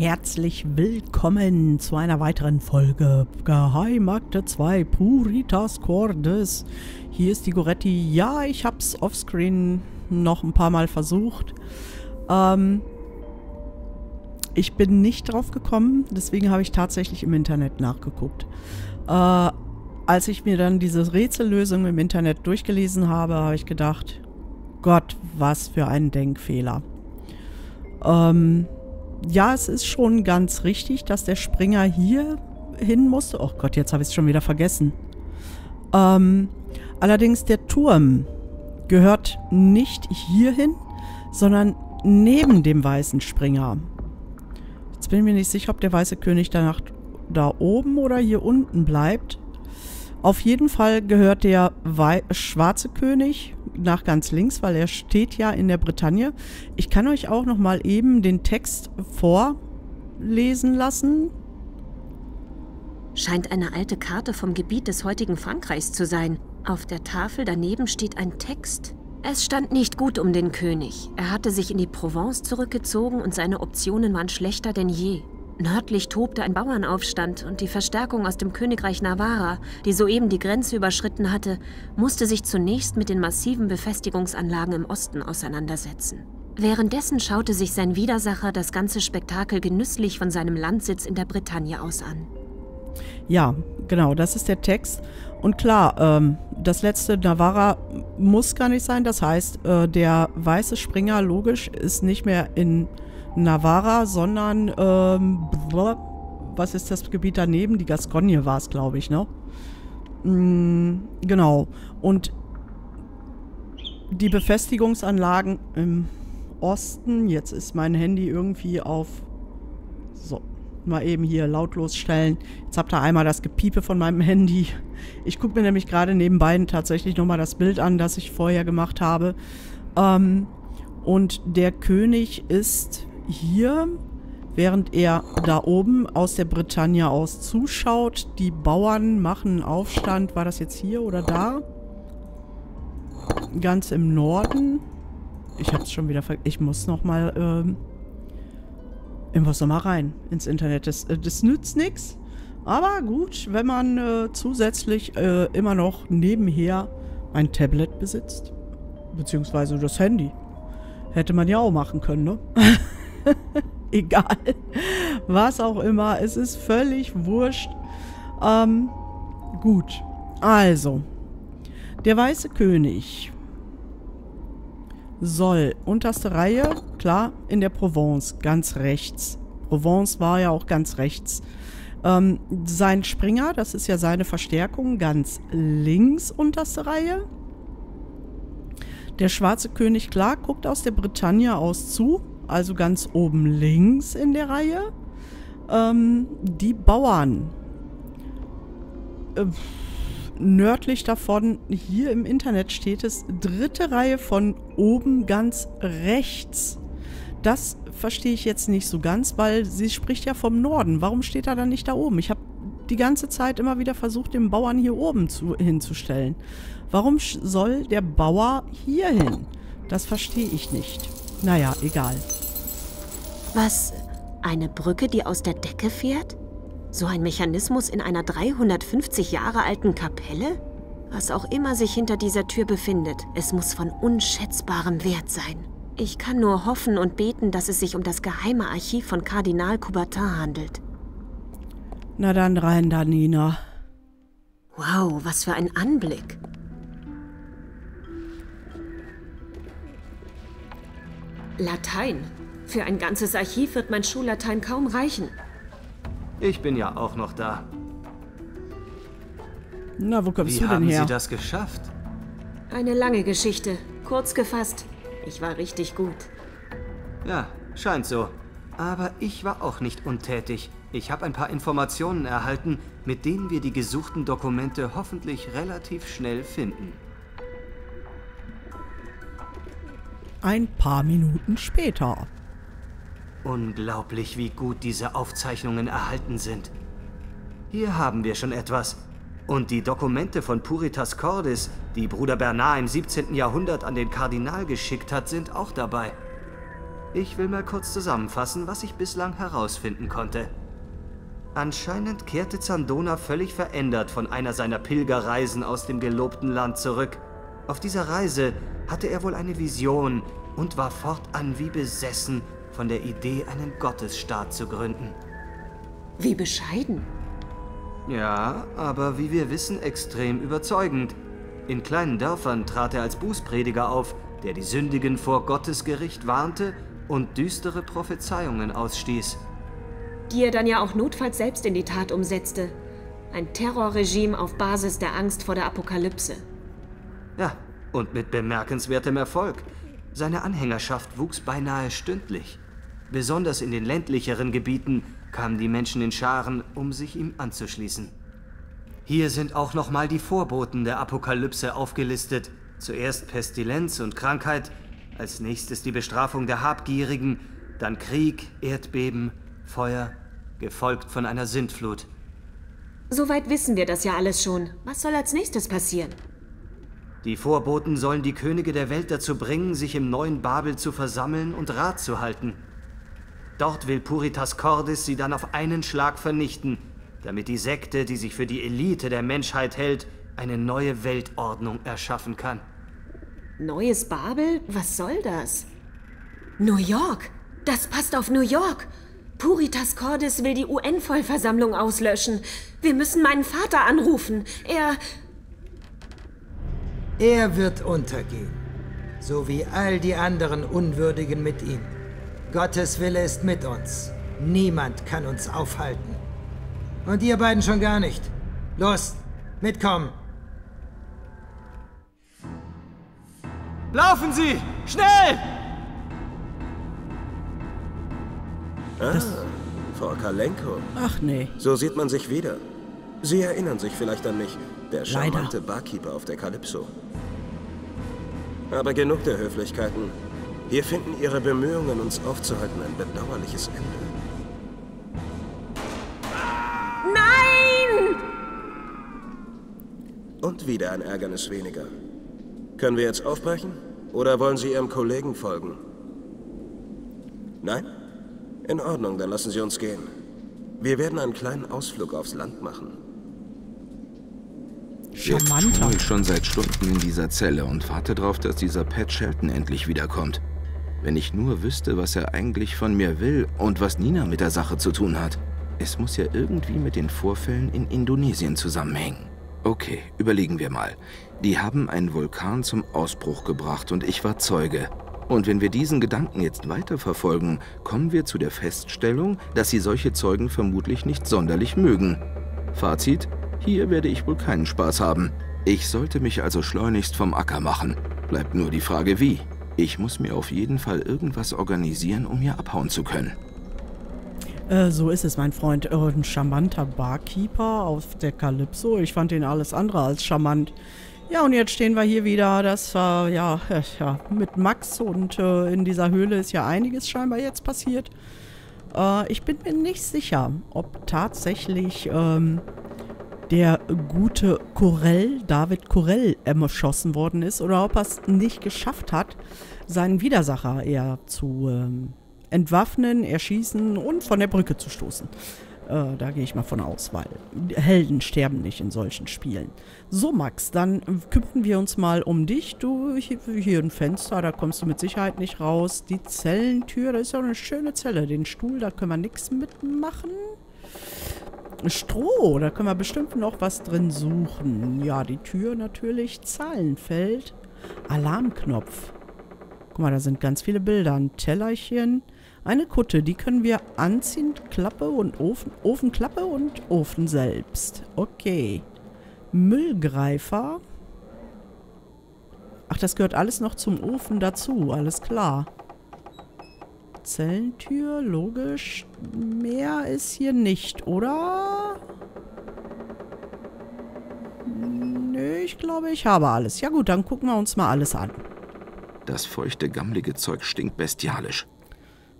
herzlich willkommen zu einer weiteren Folge Geheimakte 2 Puritas Cordes. Hier ist die Goretti. Ja, ich hab's offscreen noch ein paar Mal versucht. Ähm, ich bin nicht drauf gekommen, deswegen habe ich tatsächlich im Internet nachgeguckt. Äh, als ich mir dann diese Rätsellösung im Internet durchgelesen habe, habe ich gedacht, Gott, was für ein Denkfehler. Ähm, ja, es ist schon ganz richtig, dass der Springer hier hin musste. Oh Gott, jetzt habe ich es schon wieder vergessen. Ähm, allerdings der Turm gehört nicht hierhin, sondern neben dem weißen Springer. Jetzt bin ich mir nicht sicher, ob der weiße König danach da oben oder hier unten bleibt. Auf jeden Fall gehört der Wei schwarze König nach ganz links, weil er steht ja in der Bretagne. Ich kann euch auch noch mal eben den Text vorlesen lassen. Scheint eine alte Karte vom Gebiet des heutigen Frankreichs zu sein. Auf der Tafel daneben steht ein Text. Es stand nicht gut um den König. Er hatte sich in die Provence zurückgezogen und seine Optionen waren schlechter denn je. Nördlich tobte ein Bauernaufstand und die Verstärkung aus dem Königreich Navarra, die soeben die Grenze überschritten hatte, musste sich zunächst mit den massiven Befestigungsanlagen im Osten auseinandersetzen. Währenddessen schaute sich sein Widersacher das ganze Spektakel genüsslich von seinem Landsitz in der Bretagne aus an. Ja, genau, das ist der Text. Und klar, ähm, das letzte Navarra muss gar nicht sein. Das heißt, äh, der weiße Springer, logisch, ist nicht mehr in Navarra, sondern, ähm, was ist das Gebiet daneben? Die Gascogne war es, glaube ich, ne? Mm, genau. Und die Befestigungsanlagen im Osten, jetzt ist mein Handy irgendwie auf, so, mal eben hier lautlos stellen. Jetzt habt ihr einmal das Gepiepe von meinem Handy. Ich gucke mir nämlich gerade nebenbei tatsächlich nochmal das Bild an, das ich vorher gemacht habe. Ähm, und der König ist hier, während er da oben aus der Bretagne aus zuschaut. Die Bauern machen Aufstand. War das jetzt hier oder da? Ganz im Norden. Ich hab's schon wieder ver... Ich muss nochmal, ähm... Muss nochmal rein ins Internet. Das, äh, das nützt nichts. Aber gut, wenn man äh, zusätzlich äh, immer noch nebenher ein Tablet besitzt. Beziehungsweise das Handy. Hätte man ja auch machen können, ne? Egal. Was auch immer. Es ist völlig wurscht. Ähm, gut. Also. Der Weiße König soll unterste Reihe, klar, in der Provence, ganz rechts. Provence war ja auch ganz rechts. Ähm, sein Springer, das ist ja seine Verstärkung, ganz links unterste Reihe. Der schwarze König, klar, guckt aus der Bretagne aus zu also ganz oben links in der Reihe. Ähm, die Bauern. Äh, nördlich davon, hier im Internet steht es, dritte Reihe von oben ganz rechts. Das verstehe ich jetzt nicht so ganz, weil sie spricht ja vom Norden. Warum steht er dann nicht da oben? Ich habe die ganze Zeit immer wieder versucht, den Bauern hier oben zu, hinzustellen. Warum soll der Bauer hier hin? Das verstehe ich nicht. Naja, egal. Was? Eine Brücke, die aus der Decke fährt? So ein Mechanismus in einer 350 Jahre alten Kapelle? Was auch immer sich hinter dieser Tür befindet, es muss von unschätzbarem Wert sein. Ich kann nur hoffen und beten, dass es sich um das geheime Archiv von Kardinal Coubertin handelt. Na dann rein da, Nina. Wow, was für ein Anblick. Latein. Für ein ganzes Archiv wird mein Schullatein kaum reichen. Ich bin ja auch noch da. Na, wo kommst Wie du denn haben her? Sie das geschafft? Eine lange Geschichte. Kurz gefasst, ich war richtig gut. Ja, scheint so. Aber ich war auch nicht untätig. Ich habe ein paar Informationen erhalten, mit denen wir die gesuchten Dokumente hoffentlich relativ schnell finden. Ein paar Minuten später. Unglaublich, wie gut diese Aufzeichnungen erhalten sind. Hier haben wir schon etwas. Und die Dokumente von Puritas Cordis, die Bruder Bernard im 17. Jahrhundert an den Kardinal geschickt hat, sind auch dabei. Ich will mal kurz zusammenfassen, was ich bislang herausfinden konnte. Anscheinend kehrte Zandona völlig verändert von einer seiner Pilgerreisen aus dem gelobten Land zurück. Auf dieser Reise hatte er wohl eine Vision und war fortan wie besessen von der Idee, einen Gottesstaat zu gründen. Wie bescheiden. Ja, aber wie wir wissen, extrem überzeugend. In kleinen Dörfern trat er als Bußprediger auf, der die Sündigen vor Gottes Gericht warnte und düstere Prophezeiungen ausstieß. Die er dann ja auch notfalls selbst in die Tat umsetzte. Ein Terrorregime auf Basis der Angst vor der Apokalypse. Ja, und mit bemerkenswertem Erfolg. Seine Anhängerschaft wuchs beinahe stündlich. Besonders in den ländlicheren Gebieten kamen die Menschen in Scharen, um sich ihm anzuschließen. Hier sind auch nochmal die Vorboten der Apokalypse aufgelistet. Zuerst Pestilenz und Krankheit, als nächstes die Bestrafung der Habgierigen, dann Krieg, Erdbeben, Feuer, gefolgt von einer Sintflut. Soweit wissen wir das ja alles schon. Was soll als nächstes passieren? Die Vorboten sollen die Könige der Welt dazu bringen, sich im neuen Babel zu versammeln und Rat zu halten. Dort will Puritas Cordis sie dann auf einen Schlag vernichten, damit die Sekte, die sich für die Elite der Menschheit hält, eine neue Weltordnung erschaffen kann. Neues Babel? Was soll das? New York! Das passt auf New York! Puritas Cordis will die UN-Vollversammlung auslöschen. Wir müssen meinen Vater anrufen. Er. Er wird untergehen. So wie all die anderen Unwürdigen mit ihm. Gottes Wille ist mit uns. Niemand kann uns aufhalten. Und ihr beiden schon gar nicht. Los, mitkommen. Laufen Sie! Schnell! Ah, Frau Kalenko. Ach nee. So sieht man sich wieder. Sie erinnern sich vielleicht an mich, der Leider. charmante Barkeeper auf der Calypso. Aber genug der Höflichkeiten. Hier finden Ihre Bemühungen, uns aufzuhalten, ein bedauerliches Ende. Nein! Und wieder ein Ärgernis weniger. Können wir jetzt aufbrechen? Oder wollen Sie Ihrem Kollegen folgen? Nein? In Ordnung, dann lassen Sie uns gehen. Wir werden einen kleinen Ausflug aufs Land machen. Jetzt Charmanter. schwur ich schon seit Stunden in dieser Zelle und warte darauf, dass dieser Pat Shelton endlich wiederkommt. Wenn ich nur wüsste, was er eigentlich von mir will und was Nina mit der Sache zu tun hat. Es muss ja irgendwie mit den Vorfällen in Indonesien zusammenhängen. Okay, überlegen wir mal. Die haben einen Vulkan zum Ausbruch gebracht und ich war Zeuge. Und wenn wir diesen Gedanken jetzt weiterverfolgen, kommen wir zu der Feststellung, dass sie solche Zeugen vermutlich nicht sonderlich mögen. Fazit, hier werde ich wohl keinen Spaß haben. Ich sollte mich also schleunigst vom Acker machen. Bleibt nur die Frage wie. Ich muss mir auf jeden Fall irgendwas organisieren, um hier abhauen zu können. Äh, so ist es, mein Freund. Äh, ein charmanter Barkeeper auf der Calypso. Ich fand ihn alles andere als charmant. Ja, und jetzt stehen wir hier wieder. Das war, ja, äh, ja, mit Max und äh, in dieser Höhle ist ja einiges scheinbar jetzt passiert. Äh, ich bin mir nicht sicher, ob tatsächlich ähm, der gute Corell, David Corell, erschossen worden ist oder ob er es nicht geschafft hat, seinen Widersacher eher zu ähm, entwaffnen, erschießen und von der Brücke zu stoßen. Äh, da gehe ich mal von aus, weil Helden sterben nicht in solchen Spielen. So, Max, dann kümmern wir uns mal um dich. Du, hier, ein Fenster, da kommst du mit Sicherheit nicht raus. Die Zellentür, das ist ja eine schöne Zelle. Den Stuhl, da können wir nichts mitmachen. Stroh, da können wir bestimmt noch was drin suchen. Ja, die Tür natürlich. Zahlenfeld. Alarmknopf. Guck mal, da sind ganz viele Bilder. Ein Tellerchen. Eine Kutte, die können wir anziehen. Klappe und Ofen. Ofenklappe und Ofen selbst. Okay. Müllgreifer. Ach, das gehört alles noch zum Ofen dazu. Alles klar. Zellentür, logisch. Mehr ist hier nicht, oder? Nö, ich glaube, ich habe alles. Ja gut, dann gucken wir uns mal alles an. Das feuchte, gammlige Zeug stinkt bestialisch.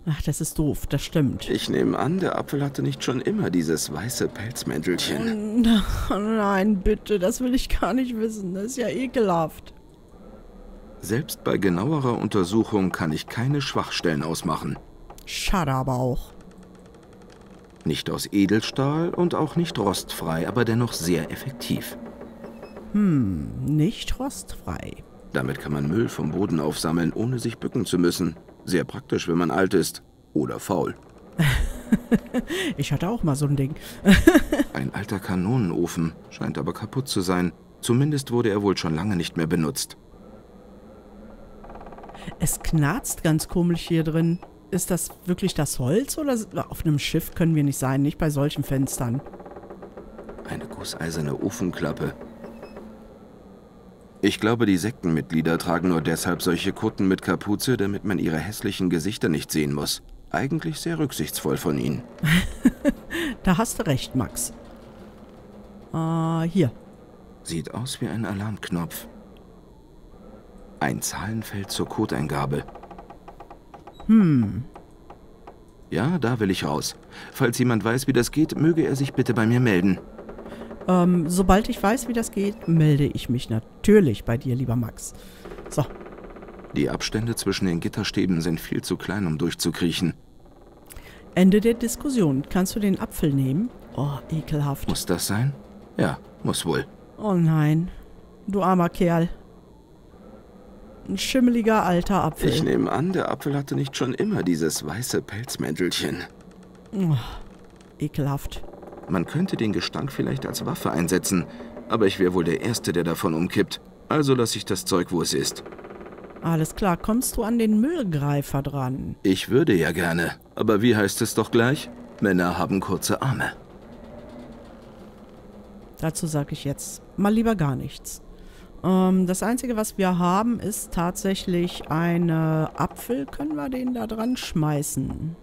Ach, das ist doof, das stimmt. Ich nehme an, der Apfel hatte nicht schon immer dieses weiße Pelzmäntelchen. Nein, bitte, das will ich gar nicht wissen. Das ist ja ekelhaft. Selbst bei genauerer Untersuchung kann ich keine Schwachstellen ausmachen. Schade aber auch. Nicht aus Edelstahl und auch nicht rostfrei, aber dennoch sehr effektiv. Hm, nicht rostfrei. Damit kann man Müll vom Boden aufsammeln, ohne sich bücken zu müssen. Sehr praktisch, wenn man alt ist oder faul. ich hatte auch mal so ein Ding. ein alter Kanonenofen, scheint aber kaputt zu sein. Zumindest wurde er wohl schon lange nicht mehr benutzt. Es knarzt ganz komisch hier drin. Ist das wirklich das Holz oder auf einem Schiff können wir nicht sein, nicht bei solchen Fenstern. Eine gusseiserne Ofenklappe. Ich glaube, die Sektenmitglieder tragen nur deshalb solche Kutten mit Kapuze, damit man ihre hässlichen Gesichter nicht sehen muss. Eigentlich sehr rücksichtsvoll von ihnen. da hast du recht, Max. Äh, hier. Sieht aus wie ein Alarmknopf. Ein Zahlenfeld zur Codeingabe. Hm. Ja, da will ich raus. Falls jemand weiß, wie das geht, möge er sich bitte bei mir melden. Ähm, sobald ich weiß, wie das geht, melde ich mich natürlich bei dir, lieber Max. So. Die Abstände zwischen den Gitterstäben sind viel zu klein, um durchzukriechen. Ende der Diskussion. Kannst du den Apfel nehmen? Oh, ekelhaft. Muss das sein? Ja, muss wohl. Oh nein. Du armer Kerl. Ein schimmeliger alter Apfel. Ich nehme an, der Apfel hatte nicht schon immer dieses weiße Pelzmäntelchen. Oh, ekelhaft. Man könnte den Gestank vielleicht als Waffe einsetzen, aber ich wäre wohl der Erste, der davon umkippt. Also lasse ich das Zeug, wo es ist. Alles klar, kommst du an den Müllgreifer dran? Ich würde ja gerne, aber wie heißt es doch gleich? Männer haben kurze Arme. Dazu sage ich jetzt mal lieber gar nichts. Ähm, das Einzige, was wir haben, ist tatsächlich eine Apfel. Können wir den da dran schmeißen?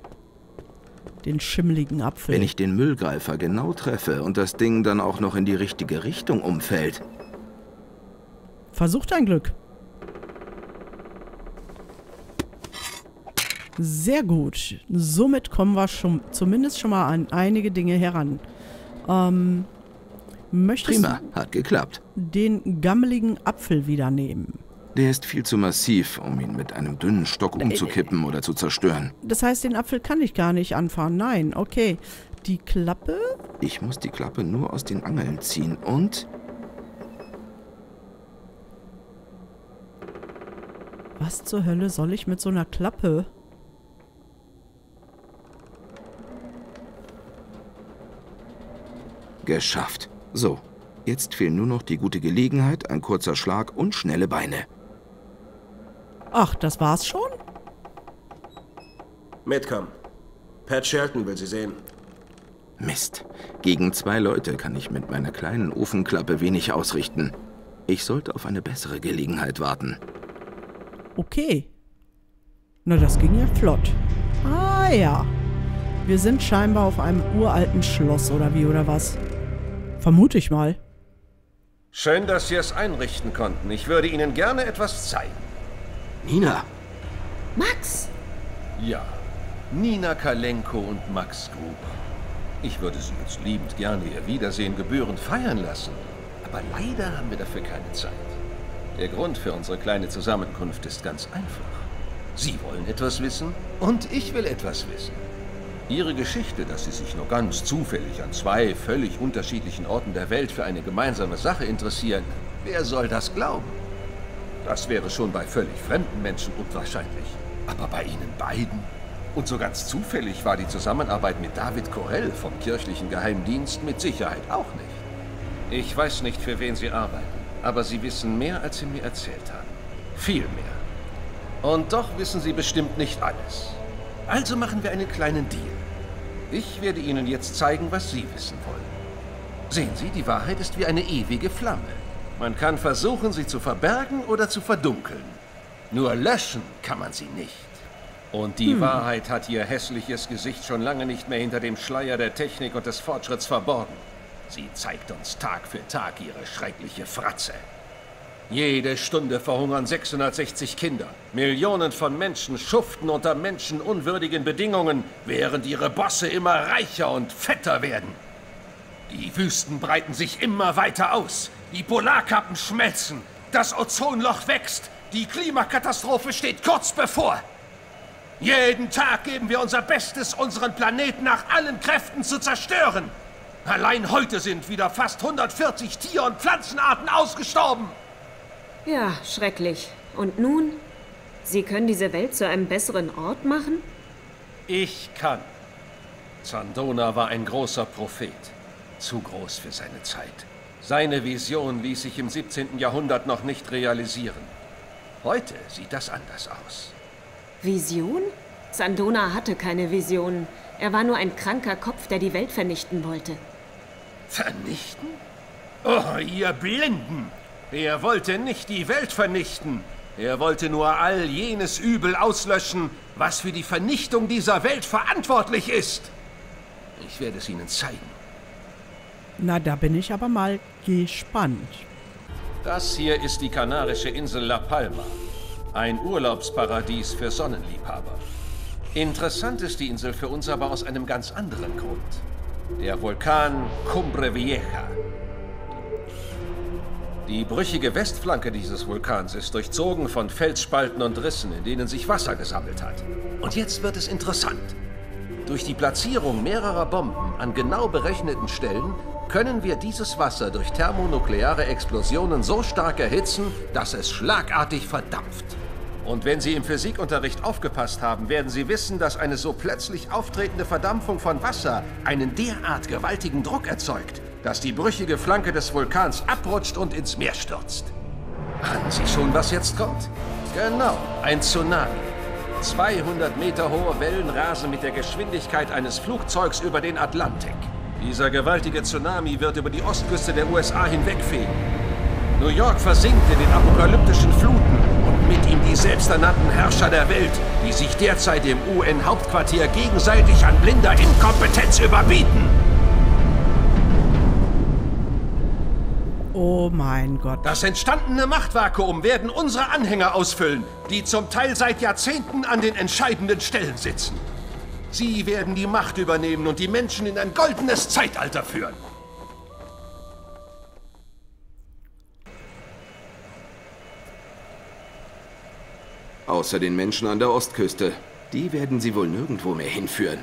Den schimmeligen Apfel. Wenn ich den Müllgreifer genau treffe und das Ding dann auch noch in die richtige Richtung umfällt. Versuch dein Glück. Sehr gut. Somit kommen wir schon, zumindest schon mal an einige Dinge heran. Ähm, möchtest Prima, hat geklappt. den gammeligen Apfel wieder nehmen? Der ist viel zu massiv, um ihn mit einem dünnen Stock umzukippen oder zu zerstören. Das heißt, den Apfel kann ich gar nicht anfahren. Nein, okay. Die Klappe? Ich muss die Klappe nur aus den Angeln ziehen und... Was zur Hölle soll ich mit so einer Klappe? Geschafft. So, jetzt fehlen nur noch die gute Gelegenheit, ein kurzer Schlag und schnelle Beine. Ach, das war's schon? Mitkommen. Pat Shelton will Sie sehen. Mist. Gegen zwei Leute kann ich mit meiner kleinen Ofenklappe wenig ausrichten. Ich sollte auf eine bessere Gelegenheit warten. Okay. Na, das ging ja flott. Ah ja. Wir sind scheinbar auf einem uralten Schloss, oder wie, oder was? Vermute ich mal. Schön, dass Sie es einrichten konnten. Ich würde Ihnen gerne etwas zeigen. Nina! Max! Ja, Nina Kalenko und Max Gruber. Ich würde Sie jetzt liebend gerne Ihr Wiedersehen gebührend feiern lassen. Aber leider haben wir dafür keine Zeit. Der Grund für unsere kleine Zusammenkunft ist ganz einfach. Sie wollen etwas wissen und ich will etwas wissen. Ihre Geschichte, dass Sie sich nur ganz zufällig an zwei völlig unterschiedlichen Orten der Welt für eine gemeinsame Sache interessieren, wer soll das glauben? Das wäre schon bei völlig fremden Menschen unwahrscheinlich. Aber bei Ihnen beiden? Und so ganz zufällig war die Zusammenarbeit mit David Corell vom kirchlichen Geheimdienst mit Sicherheit auch nicht. Ich weiß nicht, für wen Sie arbeiten, aber Sie wissen mehr, als Sie mir erzählt haben. Viel mehr. Und doch wissen Sie bestimmt nicht alles. Also machen wir einen kleinen Deal. Ich werde Ihnen jetzt zeigen, was Sie wissen wollen. Sehen Sie, die Wahrheit ist wie eine ewige Flamme. Man kann versuchen, sie zu verbergen oder zu verdunkeln. Nur löschen kann man sie nicht. Und die hm. Wahrheit hat ihr hässliches Gesicht schon lange nicht mehr hinter dem Schleier der Technik und des Fortschritts verborgen. Sie zeigt uns Tag für Tag ihre schreckliche Fratze. Jede Stunde verhungern 660 Kinder. Millionen von Menschen schuften unter menschenunwürdigen Bedingungen, während ihre Bosse immer reicher und fetter werden. Die Wüsten breiten sich immer weiter aus. Die Polarkappen schmelzen. Das Ozonloch wächst. Die Klimakatastrophe steht kurz bevor. Jeden Tag geben wir unser Bestes, unseren Planeten nach allen Kräften zu zerstören. Allein heute sind wieder fast 140 Tier- und Pflanzenarten ausgestorben. Ja, schrecklich. Und nun? Sie können diese Welt zu einem besseren Ort machen? Ich kann. Zandona war ein großer Prophet. Zu groß für seine Zeit. Seine Vision ließ sich im 17. Jahrhundert noch nicht realisieren. Heute sieht das anders aus. Vision? Sandona hatte keine Visionen. Er war nur ein kranker Kopf, der die Welt vernichten wollte. Vernichten? Oh, ihr Blinden! Er wollte nicht die Welt vernichten. Er wollte nur all jenes Übel auslöschen, was für die Vernichtung dieser Welt verantwortlich ist. Ich werde es Ihnen zeigen. Na, da bin ich aber mal gespannt. Das hier ist die kanarische Insel La Palma. Ein Urlaubsparadies für Sonnenliebhaber. Interessant ist die Insel für uns aber aus einem ganz anderen Grund. Der Vulkan Cumbre Vieja. Die brüchige Westflanke dieses Vulkans ist durchzogen von Felsspalten und Rissen, in denen sich Wasser gesammelt hat. Und jetzt wird es interessant. Durch die Platzierung mehrerer Bomben an genau berechneten Stellen können wir dieses Wasser durch thermonukleare Explosionen so stark erhitzen, dass es schlagartig verdampft. Und wenn Sie im Physikunterricht aufgepasst haben, werden Sie wissen, dass eine so plötzlich auftretende Verdampfung von Wasser einen derart gewaltigen Druck erzeugt, dass die brüchige Flanke des Vulkans abrutscht und ins Meer stürzt. Ahnen Sie schon, was jetzt kommt? Genau, ein Tsunami. 200 Meter hohe Wellen rasen mit der Geschwindigkeit eines Flugzeugs über den Atlantik. Dieser gewaltige Tsunami wird über die Ostküste der USA hinwegfegen. New York versinkt in den apokalyptischen Fluten und mit ihm die selbsternannten Herrscher der Welt, die sich derzeit im UN-Hauptquartier gegenseitig an blinder Inkompetenz überbieten. Oh mein Gott. Das entstandene Machtvakuum werden unsere Anhänger ausfüllen, die zum Teil seit Jahrzehnten an den entscheidenden Stellen sitzen. Sie werden die Macht übernehmen und die Menschen in ein goldenes Zeitalter führen. Außer den Menschen an der Ostküste. Die werden sie wohl nirgendwo mehr hinführen.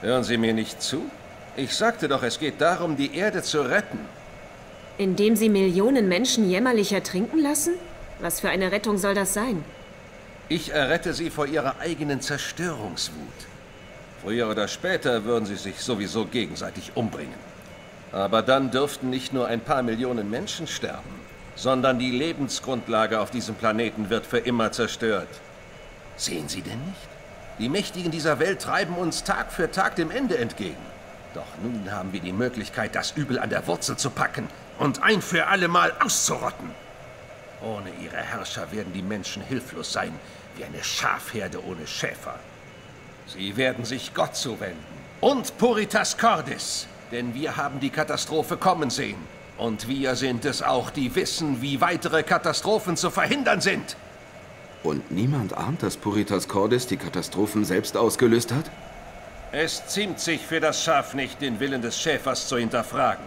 Hören Sie mir nicht zu? Ich sagte doch, es geht darum, die Erde zu retten. Indem Sie Millionen Menschen jämmerlich ertrinken lassen? Was für eine Rettung soll das sein? Ich errette sie vor ihrer eigenen Zerstörungswut. Früher oder später würden sie sich sowieso gegenseitig umbringen. Aber dann dürften nicht nur ein paar Millionen Menschen sterben, sondern die Lebensgrundlage auf diesem Planeten wird für immer zerstört. Sehen Sie denn nicht? Die Mächtigen dieser Welt treiben uns Tag für Tag dem Ende entgegen. Doch nun haben wir die Möglichkeit, das Übel an der Wurzel zu packen und ein für alle Mal auszurotten. Ohne ihre Herrscher werden die Menschen hilflos sein, wie eine Schafherde ohne Schäfer. Sie werden sich Gott zuwenden. Und Puritas Cordis, denn wir haben die Katastrophe kommen sehen. Und wir sind es auch, die wissen, wie weitere Katastrophen zu verhindern sind. Und niemand ahnt, dass Puritas Cordis die Katastrophen selbst ausgelöst hat? Es ziemt sich für das Schaf nicht, den Willen des Schäfers zu hinterfragen.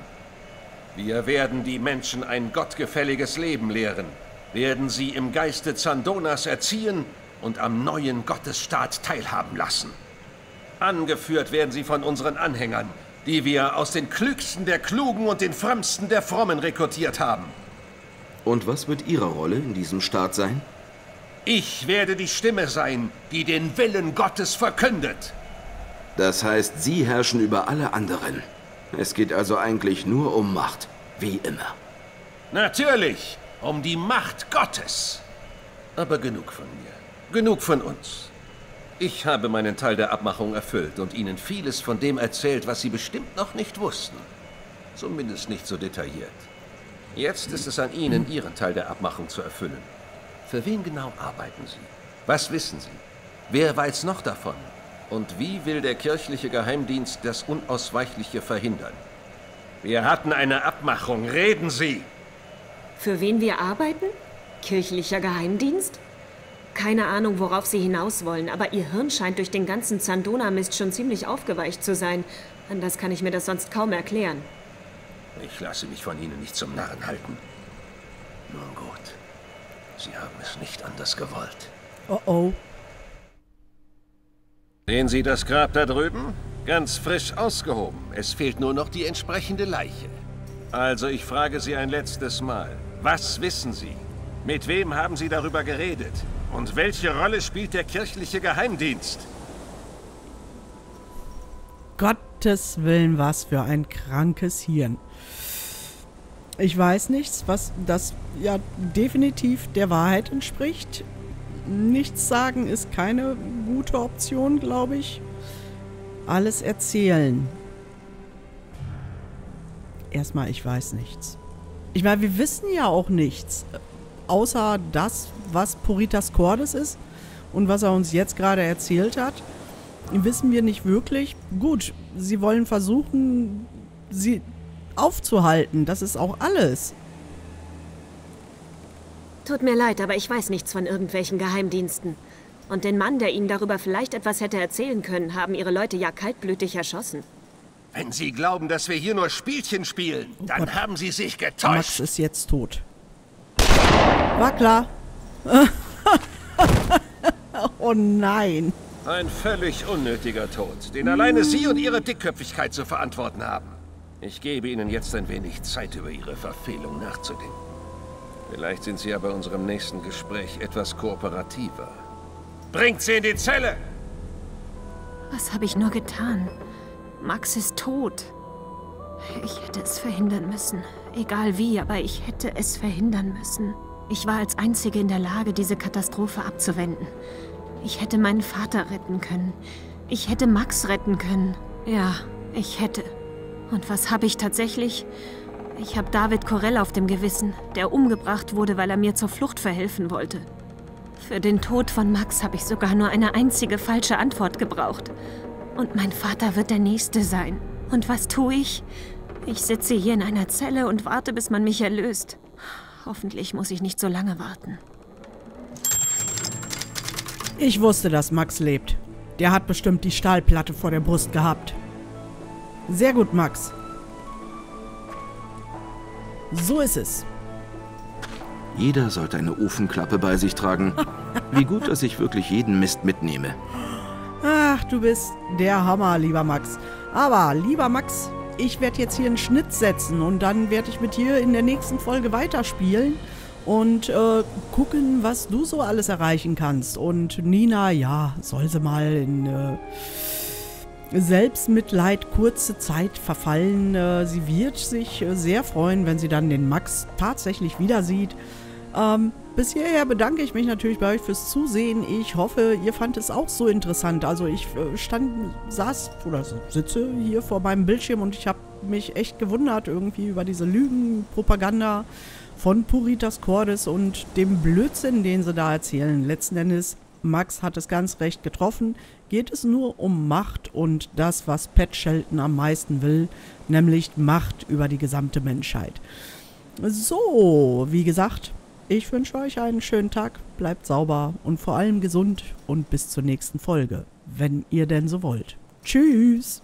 Wir werden die Menschen ein gottgefälliges Leben lehren, werden sie im Geiste Zandonas erziehen und am neuen Gottesstaat teilhaben lassen. Angeführt werden sie von unseren Anhängern, die wir aus den Klügsten der Klugen und den Frömmsten der Frommen rekrutiert haben. Und was wird Ihre Rolle in diesem Staat sein? Ich werde die Stimme sein, die den Willen Gottes verkündet. Das heißt, Sie herrschen über alle anderen. Es geht also eigentlich nur um Macht, wie immer. Natürlich, um die Macht Gottes. Aber genug von mir. Genug von uns. Ich habe meinen Teil der Abmachung erfüllt und Ihnen vieles von dem erzählt, was Sie bestimmt noch nicht wussten. Zumindest nicht so detailliert. Jetzt ist es an Ihnen, Ihren Teil der Abmachung zu erfüllen. Für wen genau arbeiten Sie? Was wissen Sie? Wer weiß noch davon? Und wie will der kirchliche Geheimdienst das Unausweichliche verhindern? Wir hatten eine Abmachung. Reden Sie! Für wen wir arbeiten? Kirchlicher Geheimdienst? Keine Ahnung, worauf Sie hinaus wollen, aber Ihr Hirn scheint durch den ganzen Zandona-Mist schon ziemlich aufgeweicht zu sein. Anders kann ich mir das sonst kaum erklären. Ich lasse mich von Ihnen nicht zum Narren halten. Nun gut. Sie haben es nicht anders gewollt. Oh oh. Sehen Sie das Grab da drüben? Ganz frisch ausgehoben. Es fehlt nur noch die entsprechende Leiche. Also ich frage Sie ein letztes Mal. Was wissen Sie? Mit wem haben Sie darüber geredet? Und welche Rolle spielt der kirchliche Geheimdienst? Gottes Willen, was für ein krankes Hirn. Ich weiß nichts, was das ja definitiv der Wahrheit entspricht. Nichts sagen ist keine gute Option, glaube ich. Alles erzählen. Erstmal, ich weiß nichts. Ich meine, wir wissen ja auch nichts. Außer das, was Puritas Cordes ist und was er uns jetzt gerade erzählt hat, wissen wir nicht wirklich. Gut, sie wollen versuchen, sie aufzuhalten. Das ist auch alles. Tut mir leid, aber ich weiß nichts von irgendwelchen Geheimdiensten. Und den Mann, der Ihnen darüber vielleicht etwas hätte erzählen können, haben Ihre Leute ja kaltblütig erschossen. Wenn Sie glauben, dass wir hier nur Spielchen spielen, dann Gott. haben Sie sich Max getäuscht. ist jetzt tot. War klar. oh nein. Ein völlig unnötiger Tod, den alleine Sie und Ihre Dickköpfigkeit zu verantworten haben. Ich gebe Ihnen jetzt ein wenig Zeit, über Ihre Verfehlung nachzudenken. Vielleicht sind Sie ja bei unserem nächsten Gespräch etwas kooperativer. Bringt sie in die Zelle! Was habe ich nur getan? Max ist tot. Ich hätte es verhindern müssen. Egal wie, aber ich hätte es verhindern müssen. Ich war als Einzige in der Lage, diese Katastrophe abzuwenden. Ich hätte meinen Vater retten können. Ich hätte Max retten können. Ja, ich hätte. Und was habe ich tatsächlich? Ich habe David Corell auf dem Gewissen, der umgebracht wurde, weil er mir zur Flucht verhelfen wollte. Für den Tod von Max habe ich sogar nur eine einzige falsche Antwort gebraucht. Und mein Vater wird der Nächste sein. Und was tue ich? Ich sitze hier in einer Zelle und warte, bis man mich erlöst. Hoffentlich muss ich nicht so lange warten. Ich wusste, dass Max lebt. Der hat bestimmt die Stahlplatte vor der Brust gehabt. Sehr gut, Max. So ist es. Jeder sollte eine Ofenklappe bei sich tragen. Wie gut, dass ich wirklich jeden Mist mitnehme. Ach, du bist der Hammer, lieber Max. Aber, lieber Max, ich werde jetzt hier einen Schnitt setzen und dann werde ich mit dir in der nächsten Folge weiterspielen und äh, gucken, was du so alles erreichen kannst. Und Nina, ja, soll sie mal in äh, Selbstmitleid kurze Zeit verfallen. Äh, sie wird sich äh, sehr freuen, wenn sie dann den Max tatsächlich wieder sieht. Ähm, bis hierher bedanke ich mich natürlich bei euch fürs Zusehen. Ich hoffe, ihr fand es auch so interessant. Also ich äh, stand, saß oder sitze hier vor meinem Bildschirm und ich habe mich echt gewundert irgendwie über diese Lügenpropaganda von Puritas Cordes und dem Blödsinn, den sie da erzählen. Letzten Endes, Max hat es ganz recht getroffen. Geht es nur um Macht und das, was Pat Shelton am meisten will, nämlich Macht über die gesamte Menschheit. So, wie gesagt, ich wünsche euch einen schönen Tag, bleibt sauber und vor allem gesund und bis zur nächsten Folge, wenn ihr denn so wollt. Tschüss!